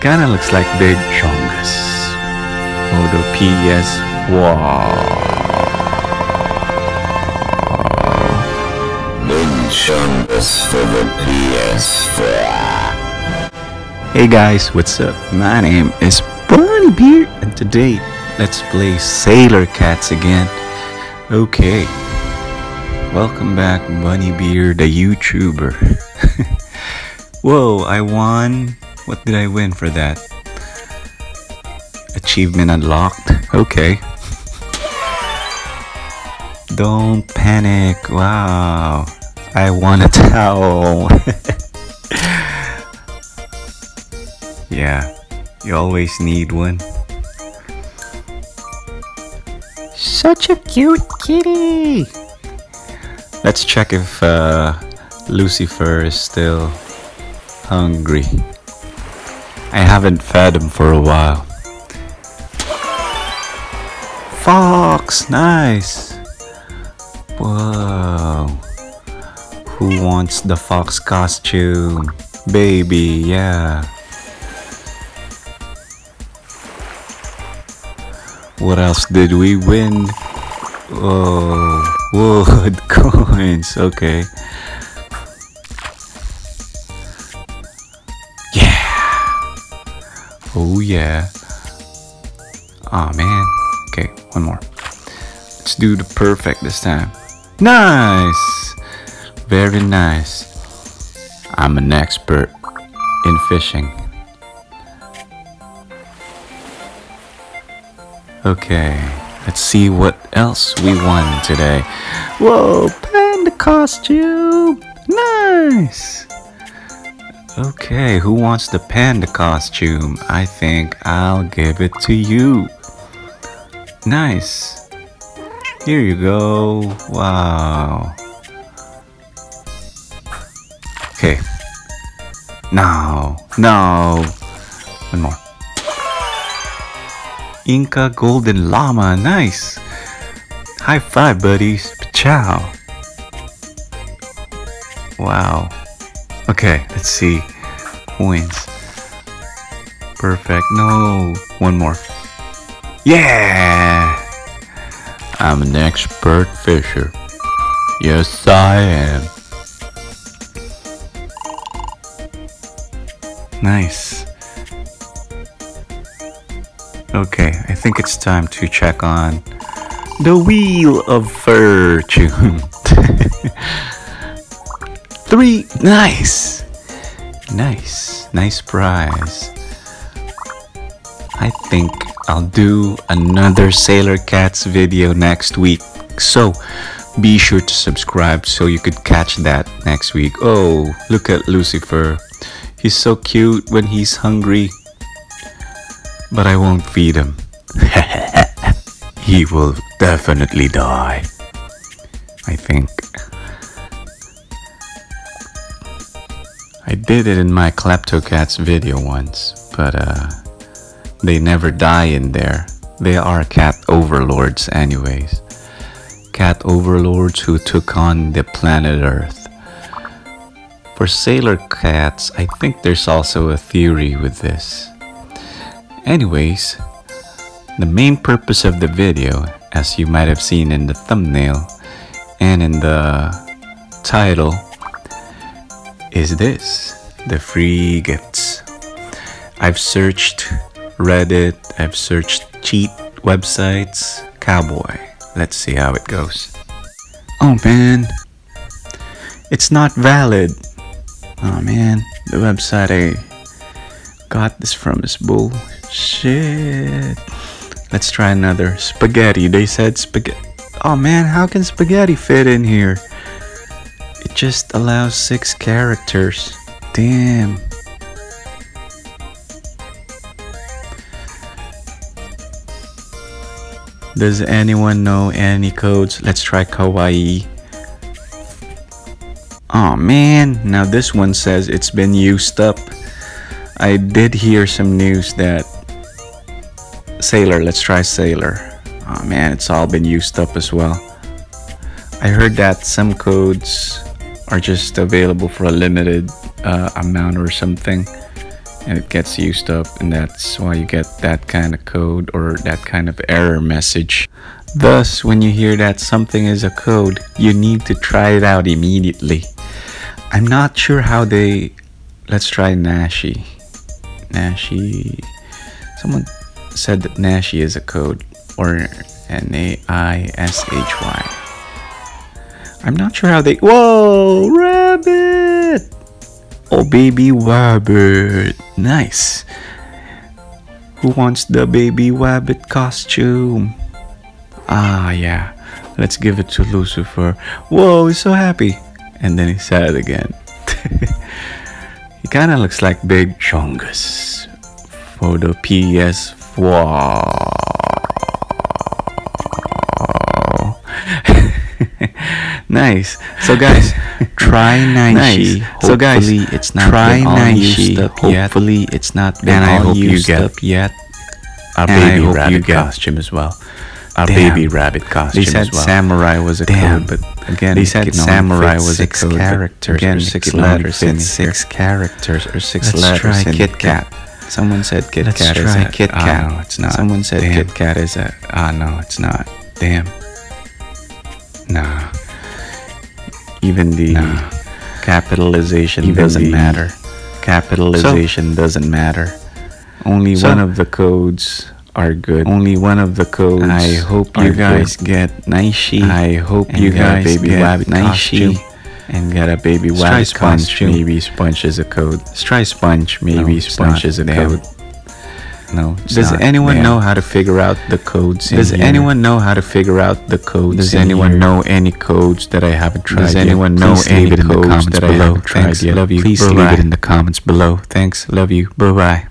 kinda looks like Big Chungus. For the PS4. Big Chungus for the PS4. Hey guys, what's up? My name is Bunny Beer, and today let's play Sailor Cats again. Okay, welcome back, Bunny Beer, the YouTuber. Whoa, I won. What did I win for that? Achievement unlocked. Okay. Don't panic. Wow. I want a towel. yeah, you always need one. Such a cute kitty. Let's check if uh, Lucifer is still hungry. I haven't fed him for a while. Fox, nice. Whoa. Who wants the fox costume? Baby, yeah. What else did we win? Oh, wood coins. Okay. Oh yeah. Oh man. Okay, one more. Let's do the perfect this time. Nice. Very nice. I'm an expert in fishing. Okay, let's see what else we won today. Whoa, panda costume! Nice! Okay, who wants the panda costume? I think I'll give it to you. Nice. Here you go. Wow. Okay. No, no. One more. Inca Golden Llama. Nice. High five, buddies. Ciao. Wow. Okay, let's see. Coins. Perfect. No. One more. Yeah! I'm an expert fisher. Yes, I am. Nice. Okay, I think it's time to check on the Wheel of Fortune. Three. Nice. Nice. Nice prize. I think I'll do another Sailor Cats video next week. So be sure to subscribe so you could catch that next week. Oh, look at Lucifer. He's so cute when he's hungry. But I won't feed him. he will definitely die. I think. I did it in my Kleptocats video once, but uh, they never die in there. They are cat overlords, anyways. Cat overlords who took on the planet Earth. For sailor cats, I think there's also a theory with this. Anyways, the main purpose of the video, as you might have seen in the thumbnail and in the title, is this the free gifts. I've searched Reddit, I've searched cheat websites, cowboy. Let's see how it goes. Oh man, it's not valid. Oh man, the website I got this from is bullshit. Let's try another. Spaghetti. They said spaghetti. Oh man, how can spaghetti fit in here? Just allows six characters. Damn. Does anyone know any codes? Let's try kawaii. Oh man, now this one says it's been used up. I did hear some news that Sailor, let's try Sailor. Oh man, it's all been used up as well. I heard that some codes are just available for a limited uh, amount or something. and it gets used up, and that's why you get that kind of code or that kind of error message. Thus, when you hear that something is a code, you need to try it out immediately. I'm not sure how they. Let's try Nashi. Nashi. Someone said that Nashi is a code, or N A I S H Y. I'm not sure how they. Whoa, rabbit! Oh, baby rabbit. Nice. Who wants the baby rabbit costume? Ah, yeah. Let's give it to Lucifer. Whoa, he's so happy. And then he's sad again. he kind of looks like Big Chungus for the PS4. Nice. So guys, try Naishi. Nice. So guys, it's not try Naishi. used yet. Hopefully it's not been And I hope you get up yet. Our And I baby hope rabbit you get- costume as well. Our Damn. baby rabbit costume They said as well. samurai was a Damn. code, but again, They said samurai was a code, characters again, or six letters in six six characters or 6 Let's letters try Kit. Kat. Someone said Kit Let's Kat is a Kit Ah, Kat. no, it's not. Someone said Damn. Kit Kat is a. Ah, no, it's not. Damn. Nah. Even the Nah. capitalization Even doesn't the matter. Capitalization doesn't matter. Only So- one of the codes are good. Only one of the codes. I hope you guys good. get Naishi. I hope you get a guys baby get rabbit Naishi costume. and get a baby rabbit Sponge. costume. Maybe sponge is a code. Let's try sponge. Maybe No, sponge is a code. No. Does anyone Damn. know how to figure out the codes? in Does anyone know how to figure out the codes? Does anyone know any codes that I haven't tried Does yet? anyone know Please any leave it in the comments that I below. haven't tried Thanks. yet? Love you. Please Bye-bye. leave it in the comments below. Thanks. Love you. Bye bye.